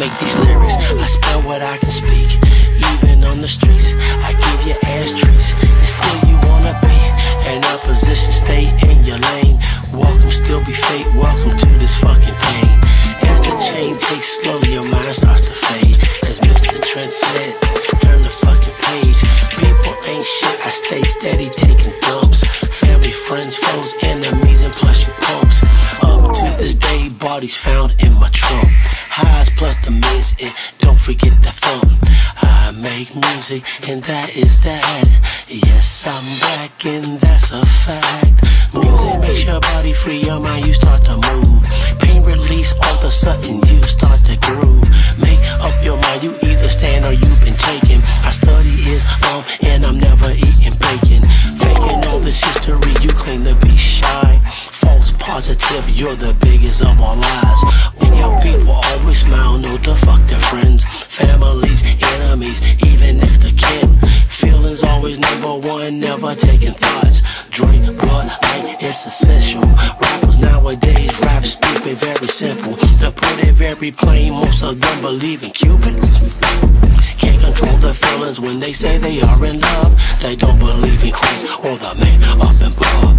make these lyrics. I spell what I can speak, even on the streets. I give you ass treats, and still you wanna be in opposition. Stay in your lane. Welcome, still be fake. Welcome to this fucking pain. As the chain takes slow, your mind starts to fade. As Mr. Trent said, turn the fucking page. People ain't shit. I stay steady, taking dumps. Family, friends, foes, enemies bodies found in my trunk. Highs plus the mids, and don't forget the thump. I make music, and that is that. Yes, I'm back, and that's a fact. Music makes your body free, your mind, you start to move. Pain release, all of a sudden you start to groove. You're the biggest of all lies. When your people always smile, know the fuck their friends, families, enemies, even next to kin. Feelings always number one, never taking thoughts. Drink blood like it's essential. Rappers nowadays rap stupid, very simple. To put it very plain, most of them believe in Cupid. Can't control their feelings when they say they are in love. They don't believe in Christ or the man up above.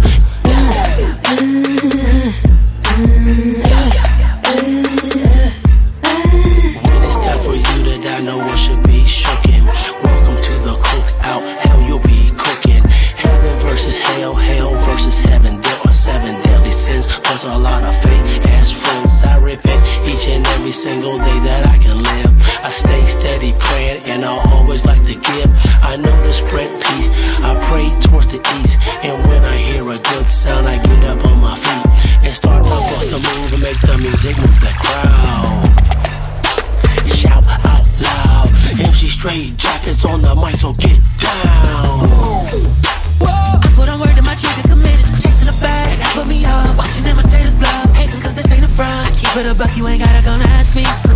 Every single day that I can live. I stay steady praying, and I always like to give. I know to spread peace. I pray towards the east, and when I hear a good sound, I get up on my feet and start to bust a move and make the music move the crowd shout out loud. MC Straight Jacket's on the mic, so get ain't a buck, you ain't gotta gonna ask me.